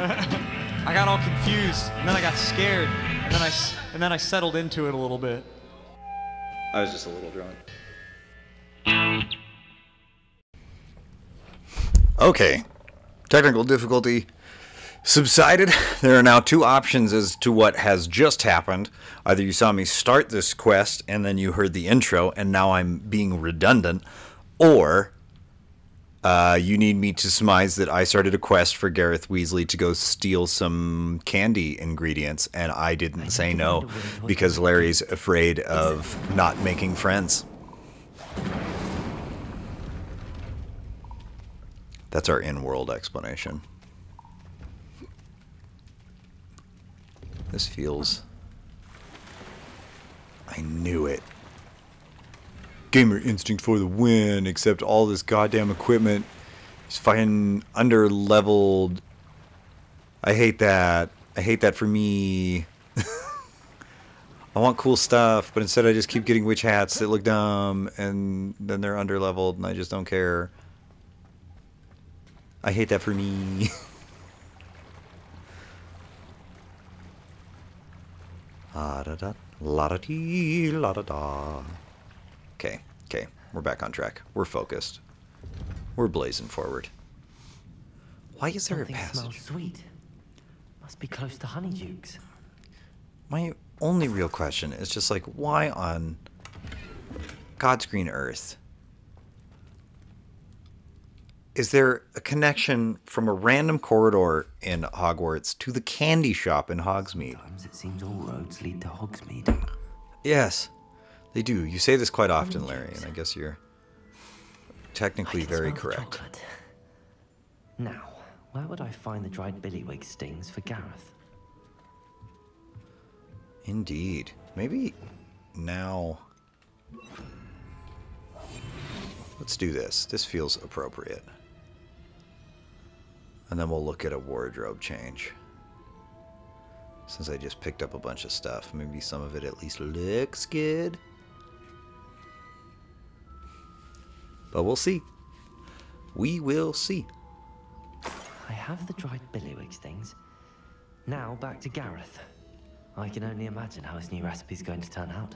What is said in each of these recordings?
I got all confused, and then I got scared, and then I s- and then I settled into it a little bit. I was just a little drunk. Okay. Technical difficulty subsided. There are now two options as to what has just happened. Either you saw me start this quest and then you heard the intro and now I'm being redundant, or uh, you need me to surmise that I started a quest for Gareth Weasley to go steal some candy ingredients and I didn't say no because Larry's afraid of not making friends. That's our in world explanation. This feels. I knew it. Gamer instinct for the win, except all this goddamn equipment is fucking under leveled. I hate that. I hate that for me. I want cool stuff, but instead I just keep getting witch hats that look dumb, and then they're under leveled, and I just don't care. I hate that for me. Ah da da la da dee la da da. Okay, okay, we're back on track. We're focused. We're blazing forward. Why is there Something a passage? smells sweet. Must be close to Honeydukes. My only real question is just like, why on God's green earth is there a connection from a random corridor in Hogwarts to the candy shop in Hogsmeade? Sometimes it seems all roads lead to Hogsmeade. Yes, they do. You say this quite often, Larry, and I guess you're technically very correct. chocolate. Now, where would I find the dried billywig stings for Gareth? Indeed. Maybe now. Let's do this. This feels appropriate. And then we'll look at a wardrobe change. Since I just picked up a bunch of stuff, maybe some of it at least looks good. But we'll see. We will see. I have the dried billywig things. Now back to Gareth. I can only imagine how his new recipe's going to turn out.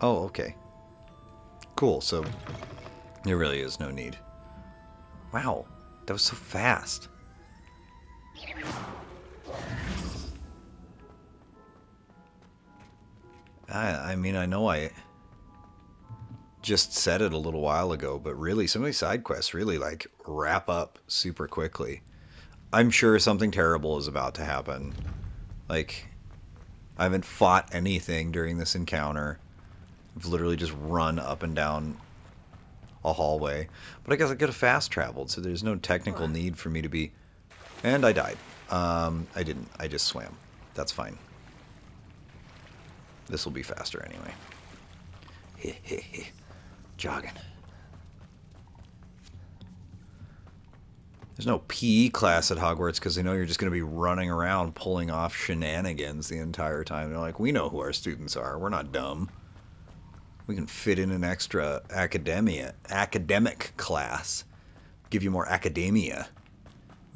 Oh, okay. Cool, so there really is no need. Wow, that was so fast. I, I mean, I know I just said it a little while ago, but really, some of these side quests really like wrap up super quickly. I'm sure something terrible is about to happen. Like, I haven't fought anything during this encounter. I've literally just run up and down a hallway. But I guess I could have fast traveled, so there's no technical need for me to be. And I died. Um, I didn't. I just swam. That's fine. This will be faster anyway. Heh. Jogging. There's no PE class at Hogwarts because they know you're just going to be running around pulling off shenanigans the entire time. They're like, we know who our students are. We're not dumb. We can fit in an extra academia, academic class, give you more academia.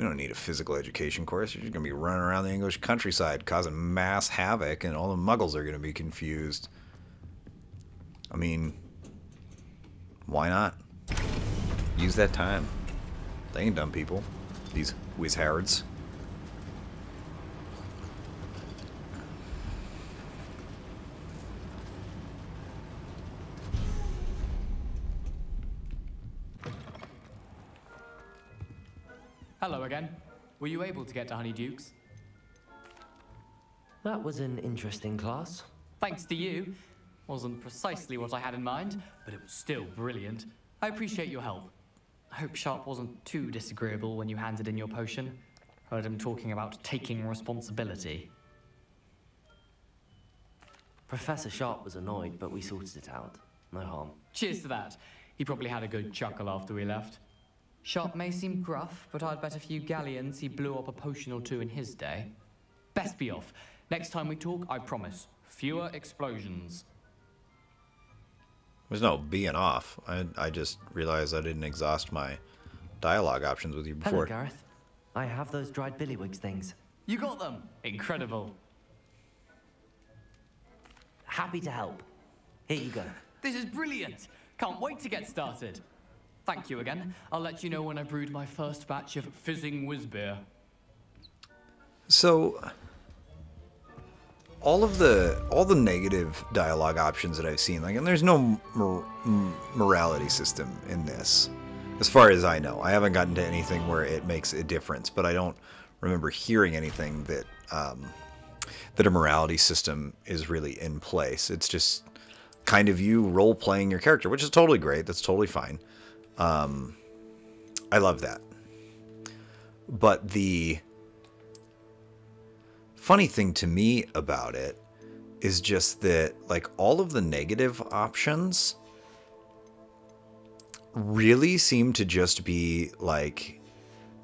We don't need a physical education course. You're just going to be running around the English countryside causing mass havoc, and all the muggles are going to be confused. I mean, why not? Use that time. They ain't dumb people. These wizhards. Hello again. Were you able to get to Honeydukes? That was an interesting class. Thanks to you. Wasn't precisely what I had in mind, but it was still brilliant. I appreciate your help. I hope Sharp wasn't too disagreeable when you handed in your potion. Heard him talking about taking responsibility. Professor Sharp was annoyed, but we sorted it out. No harm. Cheers to that. He probably had a good chuckle after we left. Sharp may seem gruff, but I'd bet a few galleons he blew up a potion or two in his day. Best be off. Next time we talk, I promise, fewer explosions. There's no being off. I, I just realized I didn't exhaust my dialogue options with you before. Hello, before. Gareth. I have those dried billywigs things. You got them! Incredible. Happy to help. Here you go. This is brilliant! Can't wait to get started. Thank you again. I'll let you know when I brewed my first batch of fizzing whiz beer. So all of the all the negative dialogue options that I've seen, like, and there's no mor- morality system in this, as far as I know. I haven't gotten to anything where it makes a difference, but I don't remember hearing anything that um, that a morality system is really in place. It's just kind of you role playing your character, which is totally great. That's totally fine. Um, I love that. But the funny thing to me about it is just that like all of the negative options really seem to just be like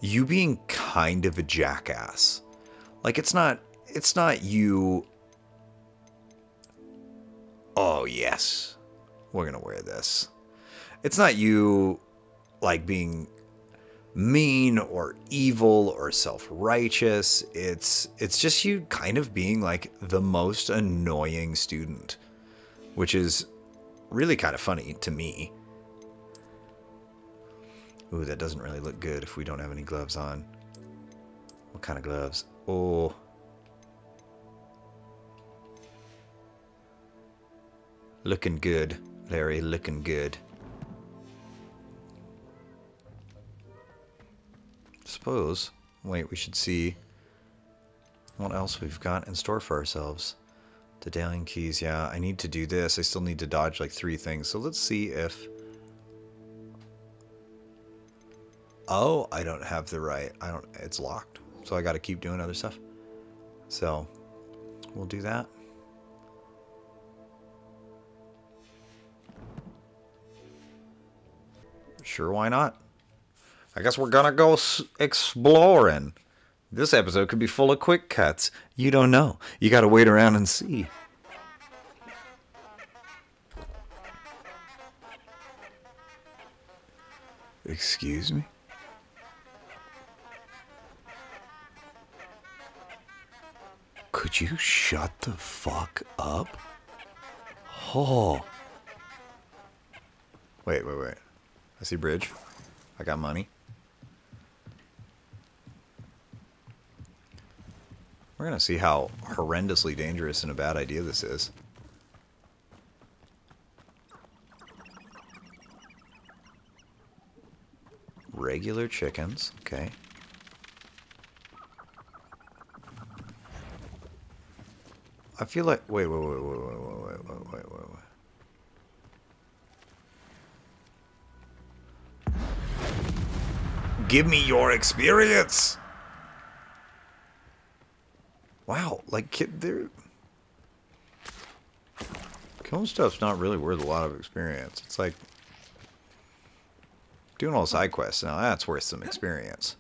you being kind of a jackass. Like it's not it's not you Oh yes. We're going to wear this. It's not you like being mean or evil or self-righteous. It's it's just you kind of being like the most annoying student, which is really kind of funny to me. Ooh, that doesn't really look good if we don't have any gloves on. What kind of gloves? Oh. Looking good, Larry, looking good. Suppose. Wait, we should see what else we've got in store for ourselves. The Daedalian keys, yeah, I need to do this. I still need to dodge like three things. So let's see if... Oh, I don't have the right... I don't... It's locked. So I got to keep doing other stuff. So, we'll do that. Sure, why not? I guess we're gonna go s- exploring. This episode could be full of quick cuts. You don't know. You gotta wait around and see. Excuse me? Could you shut the fuck up? Oh. Wait, wait, wait. I see bridge. I got money. We're gonna see how horrendously dangerous and a bad idea this is. Regular chickens, okay. I feel like wait, wait, wait, wait, wait, wait, wait, wait, wait, wait, wait. Give me your experience. Wow, like kid, there. Killing stuff's not really worth a lot of experience. It's like doing all side quests. Now that's worth some experience.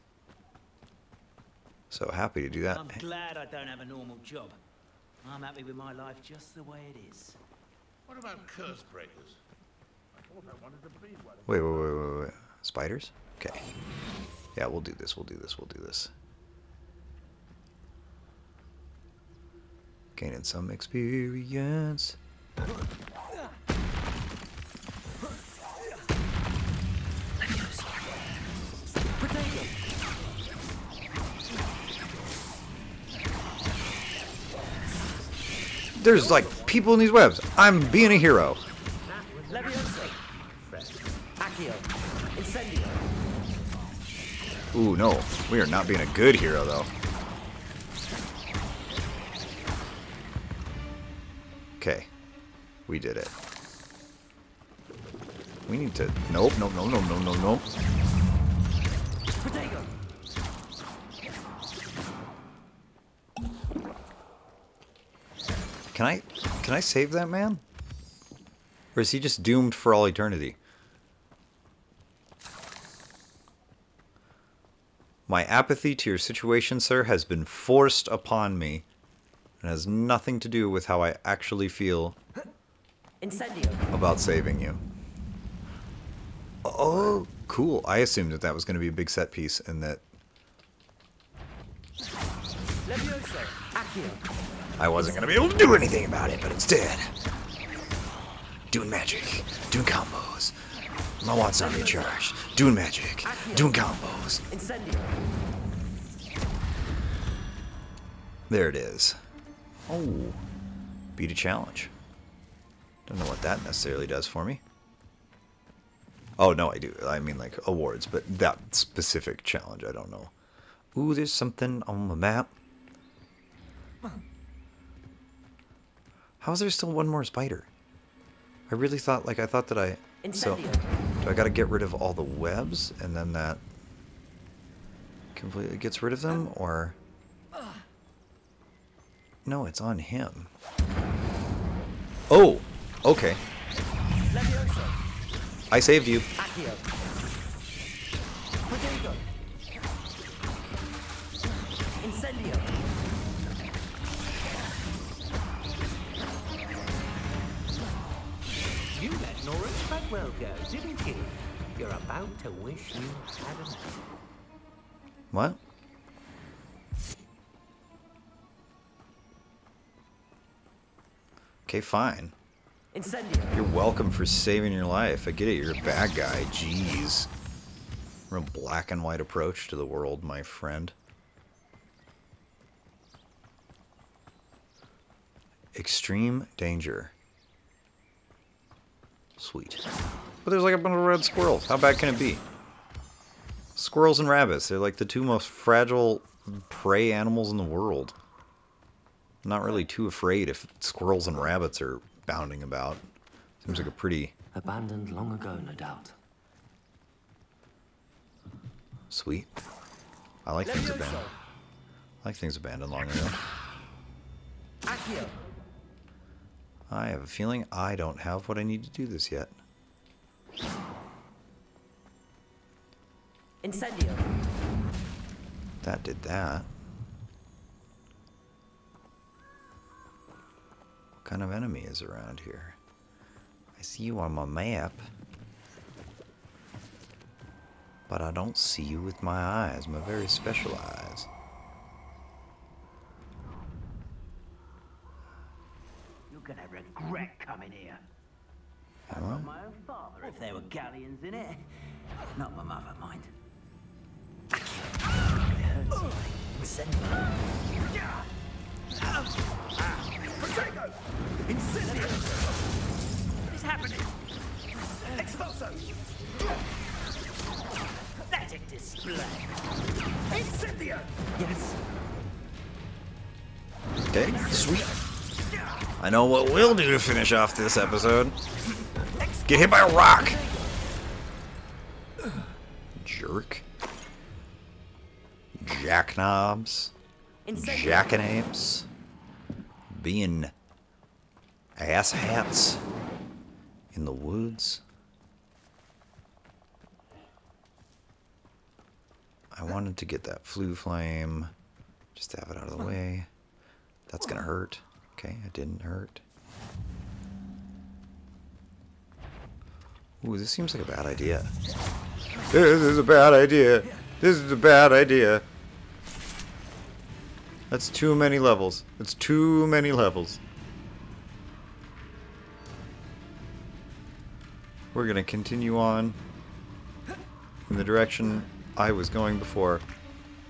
So happy to do that. I'm glad I don't have a normal job. I'm happy with my life just the way it is. What about curse breakers? I thought I wanted to be one. Wait, wait, wait, wait, wait. Spiders? Okay. Yeah, we'll do this. We'll do this. We'll do this. Gaining some experience. There's like people in these webs. I'm being a hero. Ooh, no. We are not being a good hero, though. We did it. We need to... Nope, nope, no, no, no, no, no. Protego. Can I... Can I save that man? Or is he just doomed for all eternity? My apathy to your situation, sir, has been forced upon me. and has nothing to do with how I actually feel Incendio. about saving you. Oh, cool. I assumed that that was going to be a big set piece and that I wasn't going to be able to do anything about it, but instead, doing magic, doing combos. My watts not recharged. Doing magic, doing combos. There it is. Oh, beat a challenge. Don't know what that necessarily does for me. Oh, no, I do. I mean, like, awards, but that specific challenge, I don't know. Ooh, there's something on the map. How is there still one more spider? I really thought, like, I thought that I... So, do I gotta get rid of all the webs, and then that completely gets rid of them, or... No, it's on him. Oh, okay. I saved you. Accio. Protego. Incendio. You let Norris Treadwell go, didn't you? You're about to wish you hadn't. What? Okay, fine. Incendio. You're welcome for saving your life. I get it, you're a bad guy. Jeez. Real black and white approach to the world, my friend. Extreme danger. Sweet. But there's like a bunch of red squirrels. How bad can it be? Squirrels and rabbits, they're like the two most fragile prey animals in the world. I'm not really too afraid if squirrels and rabbits are bounding about. Seems like a pretty Abandoned long ago, no doubt. sweet. I like things abandoned. I like things abandoned long ago. Accio. I have a feeling I don't have what I need to do this yet. Incendio. That did that. Kind of enemy is around here? I see you on my map. But I don't see you with my eyes, my very special eyes. You're gonna regret coming here. Am I? My own father, if there were galleons in it. Not my mother, mind. Incendio. What is happening? Expulso! Pathetic display. Incendio! Yes. Okay, sweet. I know what we'll do to finish off this episode. Get hit by a rock! Jerk. Jackknobs. Jackanapes. Being asshats in the woods. I wanted to get that Floo Flame. Just to have it out of the way. That's gonna hurt. Okay, it didn't hurt. Ooh, this seems like a bad idea. This is a bad idea. This is a bad idea. That's too many levels. It's too many levels. We're gonna continue on in the direction I was going before.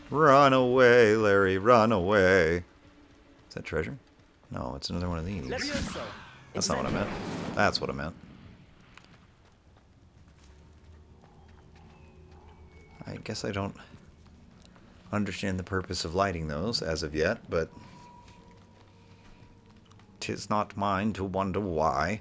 Run away, Larry, run away. Is that treasure? No, it's another one of these. That's not what I meant. That's what I meant. I guess I don't understand the purpose of lighting those as of yet, but tis not mine to wonder why.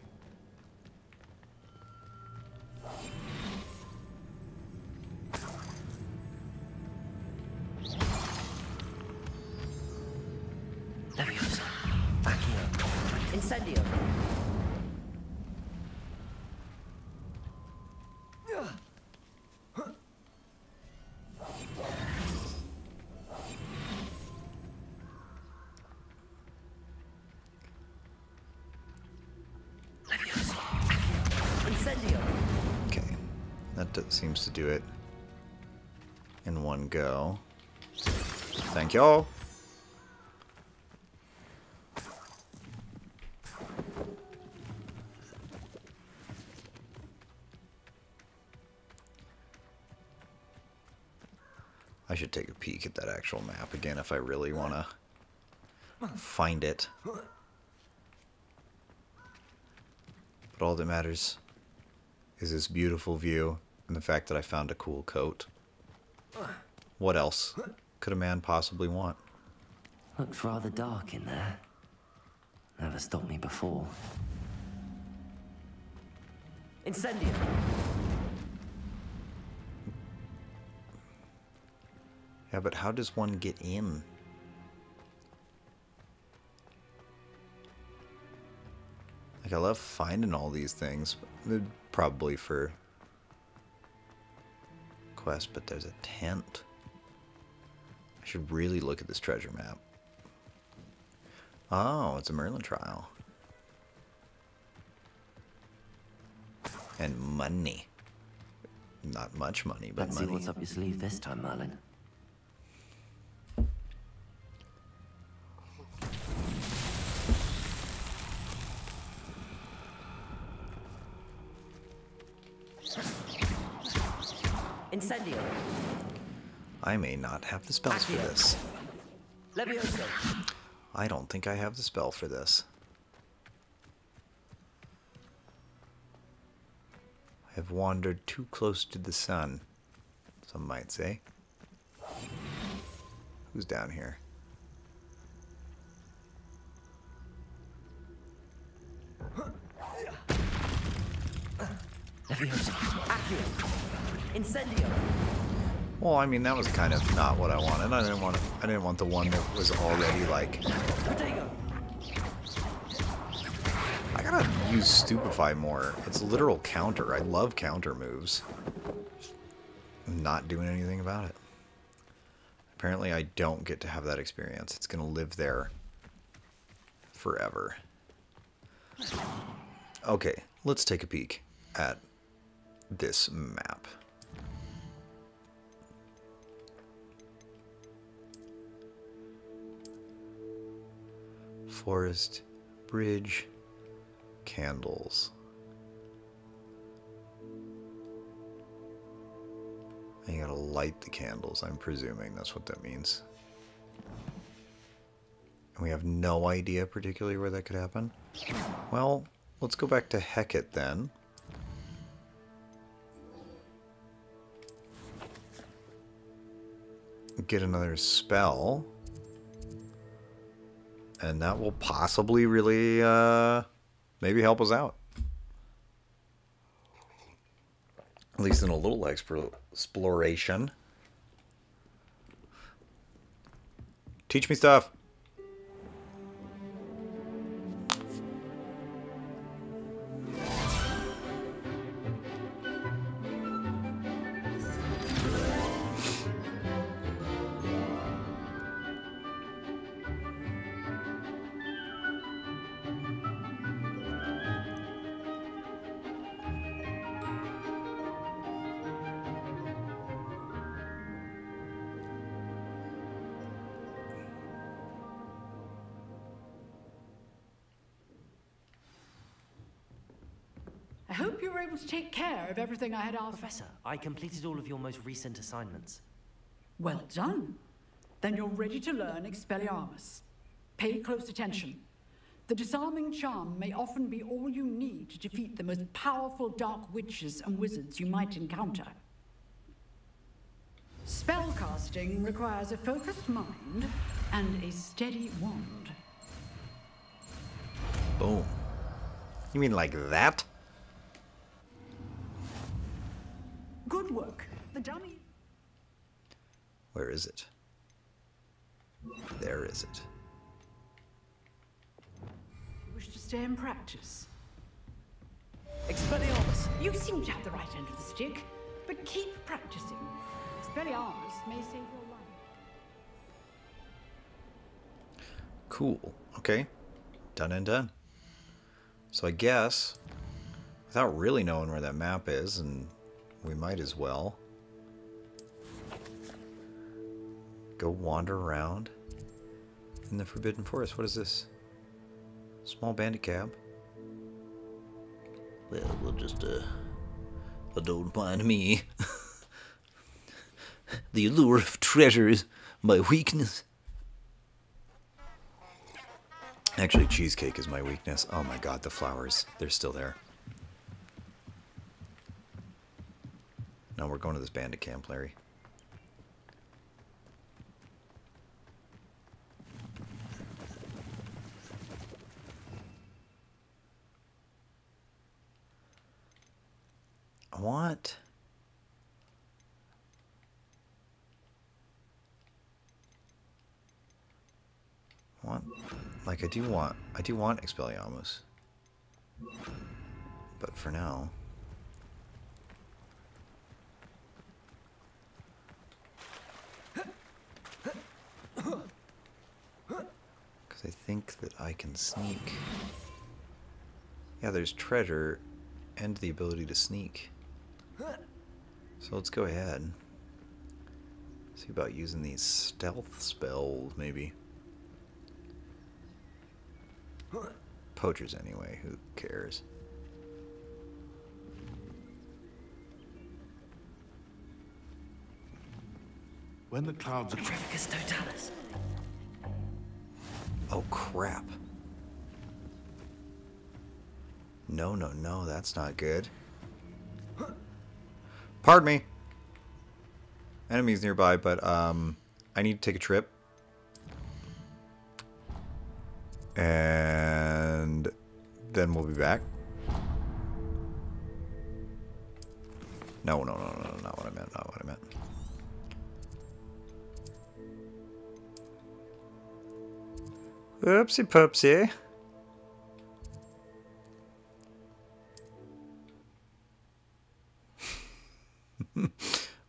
Thank y'all. I should take a peek at that actual map again if I really want to find it. But all that matters is this beautiful view and the fact that I found a cool coat. What else could a man possibly want? Looks rather dark in there. Never stopped me before. Incendio! Yeah, but how does one get in? Like, I love finding all these things. Probably for quest, but there's a tent. I should really look at this treasure map. Oh, it's a Merlin trial. And money. Not much money, but Let's money. see what's up your sleeve this time, Merlin. Not have the spells for this. I don't think I have the spell for this. I have wandered too close to the sun, some might say. Who's down here? Incendio! Well, I mean that was kind of not what I wanted. I didn't want I didn't want the one that was already like I gotta use stupefy more. It's literal counter. I love counter moves. I'm not doing anything about it. Apparently I don't get to have that experience. It's gonna live there forever. Okay, let's take a peek at this map. Forest, bridge, candles. And you gotta light the candles, I'm presuming that's what that means. And we have no idea particularly where that could happen. Well, let's go back to Hecat then. Get another spell. And that will possibly really, uh, maybe help us out. At least in a little explo- exploration. Teach me stuff. I hope you were able to take care of everything I had asked. Professor, I completed all of your most recent assignments. Well done. Then you're ready to learn Expelliarmus. Pay close attention. The disarming charm may often be all you need to defeat the most powerful dark witches and wizards you might encounter. Spellcasting requires a focused mind and a steady wand. Boom. You mean like that? Good work. The dummy. Where is it? There is it. You wish to stay and practice. Expelliarmus! You seem to have the right end of the stick, but keep practicing. Expelliarmus may save your life. Cool. Okay. Done and done. So I guess without really knowing where that map is, and we might as well go wander around in the Forbidden Forest. What is this? Small bandit cab. Well, we'll just, uh, don't mind me. the allure of treasure is my weakness. Actually, cheesecake is my weakness. Oh my god, the flowers. They're still there. No, we're going to this bandit camp, Larry. I want... Want... Like, I do want... I do want Expelliarmus. But for now... Because I think that I can sneak. Yeah, there's treasure and the ability to sneak. So let's go ahead. See about using these stealth spells, maybe. Poachers anyway, who cares? When the clouds are Petrificus Totalus. Oh crap. No, no, no, that's not good. Pardon me. Enemies nearby, but um I need to take a trip. And then we'll be back. No, no, no, no, no, not what I meant, not what Oopsie poopsie.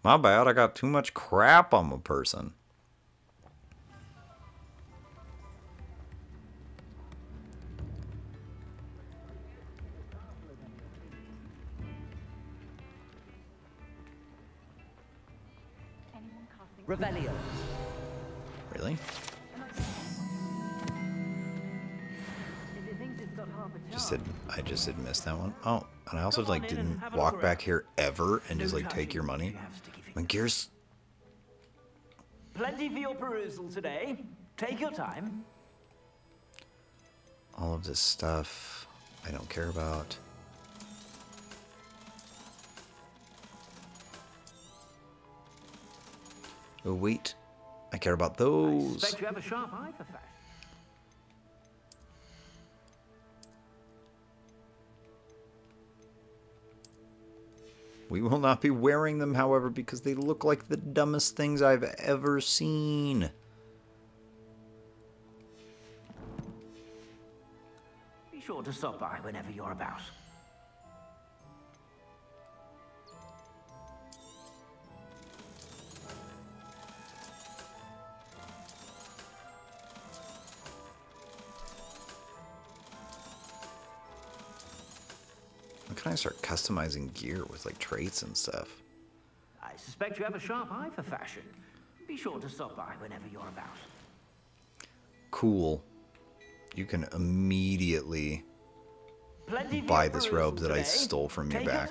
My bad, I got too much crap on my person. Also like didn't walk back here ever and just like take your money. you have sticky fingers. My gears Plenty for your perusal today. Take your time. all of this stuff I don't care about. Oh wait, I care about I those. suspect you have a sharp eye for fashion. We will not be wearing them, however, because they look like the dumbest things I've ever seen. Be sure to stop by whenever you're about. When can I start customizing gear with like traits and stuff? I suspect you have a sharp eye for fashion. Be sure to stop by whenever you're about. Cool. You can immediately Plenty buy this robe that I stole from you back.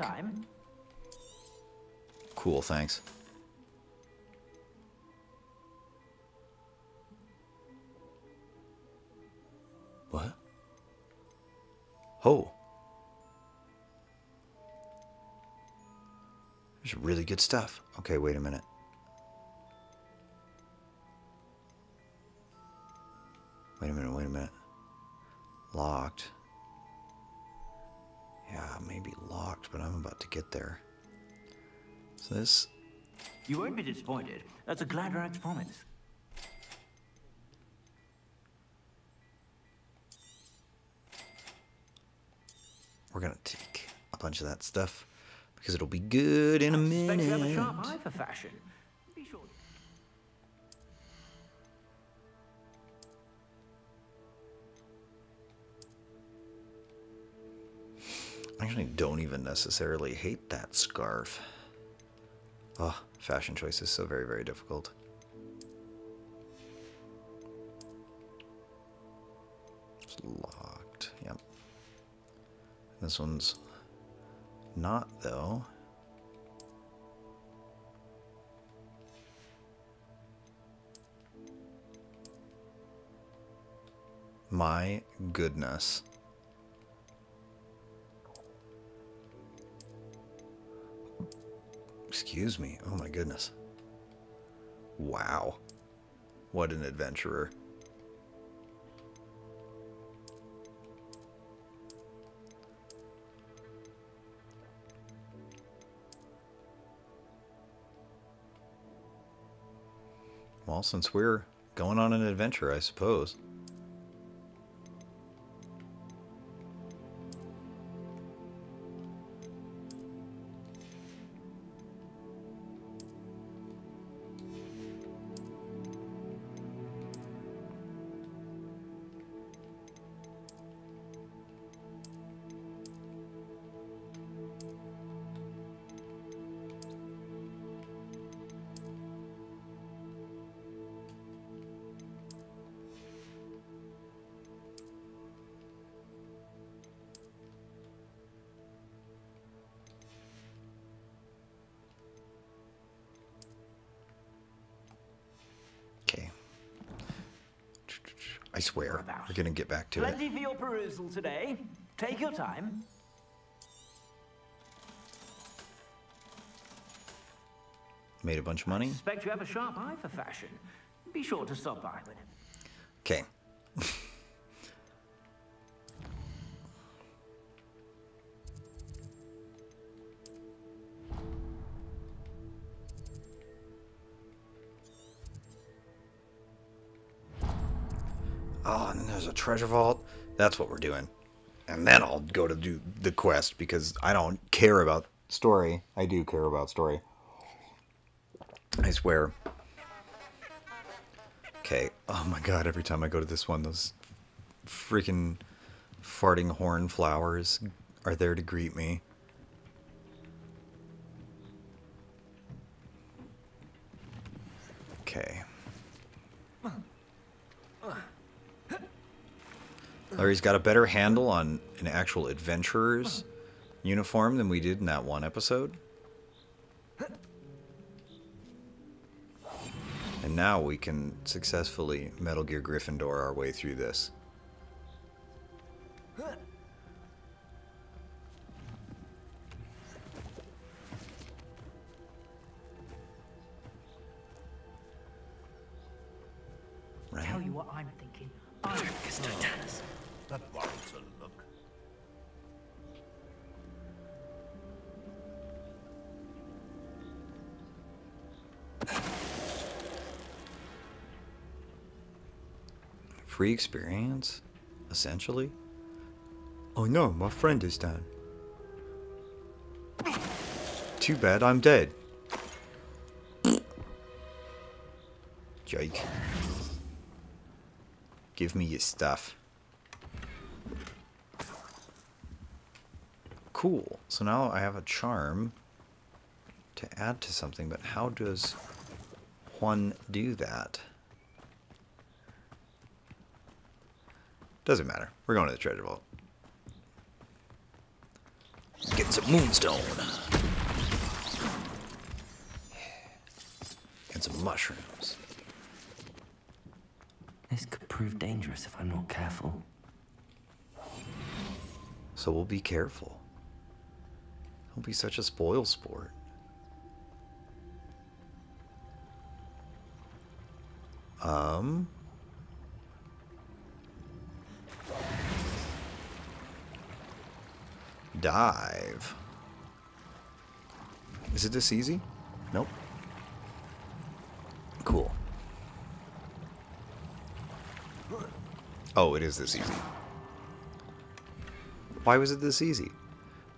Cool, thanks. What? Oh. There's really good stuff. Okay, wait a minute. Wait a minute, wait a minute. Locked. Yeah, maybe locked, but I'm about to get there. So this You won't be disappointed. That's a Gladrags promise. we're gonna take a bunch of that stuff because it'll be good in a I suspect you have a minute. for fashion. I actually don't even necessarily hate that scarf. Oh, fashion choice is so very, very difficult. It's locked. Yep. This one's not, though. My goodness. Excuse me. Oh my goodness. Wow. What an adventurer. Well, since we're going on an adventure, I suppose. I swear, about. we're gonna get back to it. Plenty for your perusal today. Take your time. Made a bunch of money. Suspect you have a sharp eye for fashion. Be sure to stop by when Okay. Treasure vault. That's what we're doing. And then I'll go to do the quest because I don't care about story. I do care about story. I swear. Okay. Oh my god, every time I go to this one, those freaking farting horn flowers are there to greet me. Okay. Larry's got a better handle on an actual adventurer's uniform than we did in that one episode. And now we can successfully Metal Gear Gryffindor our way through this. Free experience, essentially. Oh no, my friend is down. Too bad I'm dead. Jake. Give me your stuff. Cool. So now I have a charm to add to something, but how does one do that? Doesn't matter. We're going to the treasure vault. Getting some moonstone. And some mushrooms. This could prove dangerous if I'm not careful. So we'll be careful. Don't be such a spoil sport. Um. Dive. Is it this easy? Nope. Cool. Oh, it is this easy. Why was it this easy?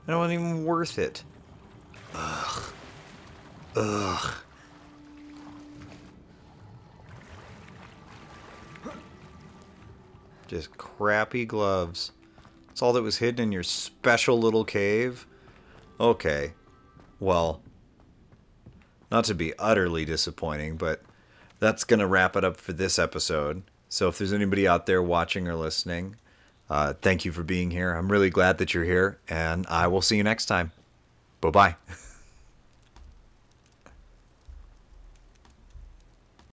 It wasn't even worth it. Ugh. Ugh. Just crappy gloves. It's all that was hidden in your special little cave? Okay. Well, not to be utterly disappointing, but that's going to wrap it up for this episode. So if there's anybody out there watching or listening, uh, thank you for being here. I'm really glad that you're here, and I will see you next time. Bye bye.